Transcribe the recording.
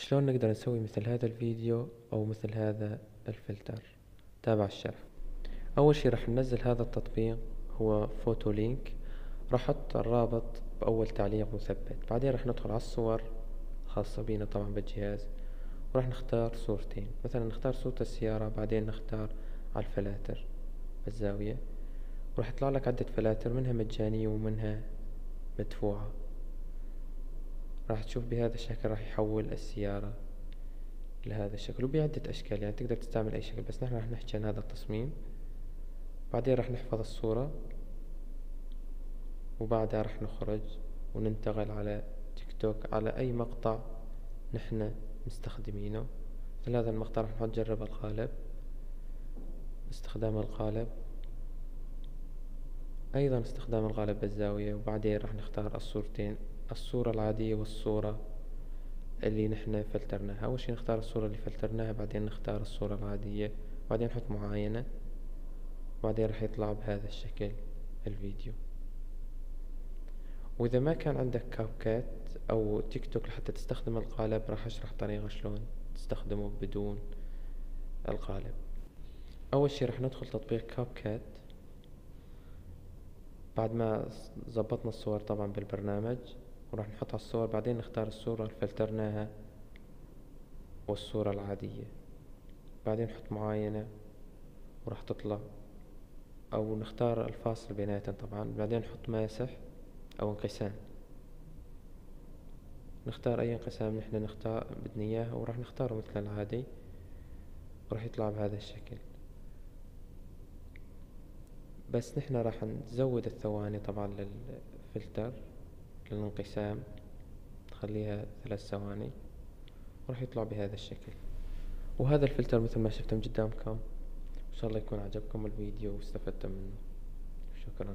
شلون نقدر نسوي مثل هذا الفيديو أو مثل هذا الفلتر؟ تابع الشرح. أول شي راح ننزل هذا التطبيق هو فوتو ليب راح أحط الرابط بأول تعليق مثبت. بعدين راح ندخل على الصور خاصة بينا طبعا بالجهاز وراح نختار صورتين. مثلا نختار صورة السيارة بعدين نختار على الفلاتر بالزاوية وراح يطلع لك عدة فلاتر منها مجانية ومنها مدفوعة. راح تشوف بهذا الشكل راح يحول السيارة لهذا الشكل وبعدة أشكال يعني تقدر تستعمل أي شكل بس نحن راح نحكي عن هذا التصميم. بعدين راح نحفظ الصورة وبعدها راح نخرج وننتقل على تيك توك على أي مقطع نحن مستخدمينه. مثل هذا المقطع راح نحط جرب القالب استخدام القالب. أيضا استخدام القالب بالزاوية وبعدين راح نختار الصورتين. الصورة العادية والصورة اللي نحن فلترناها. أول شي نختار الصورة اللي فلترناها بعدين نختار الصورة العادية بعدين نحط معاينة بعدين راح يطلع بهذا الشكل الفيديو. وإذا ما كان عندك كاب أو تيك توك لحتى تستخدم القالب راح أشرح طريقة شلون تستخدمه بدون القالب. أول شي راح ندخل تطبيق كاب بعد ما ظبطنا الصور طبعا بالبرنامج. وراح نحط على الصور بعدين نختار الصورة اللي فلترناها والصورة العادية. بعدين نحط معاينة وراح تطلع. أو نختار الفاصل بيناتهم طبعا. بعدين نحط ماسح أو انقسام. نختار أي انقسام نحن نختار بدنا إياه وراح نختاره مثل العادي. وراح يطلع بهذا الشكل. بس نحن راح نزود الثواني طبعا للفلتر. للانقسام نخليها ثلاث ثواني وراح يطلع بهذا الشكل. وهذا الفلتر مثل ما شفتم قدامكم. إن شاء الله يكون عجبكم الفيديو واستفدتم منه. شكرا.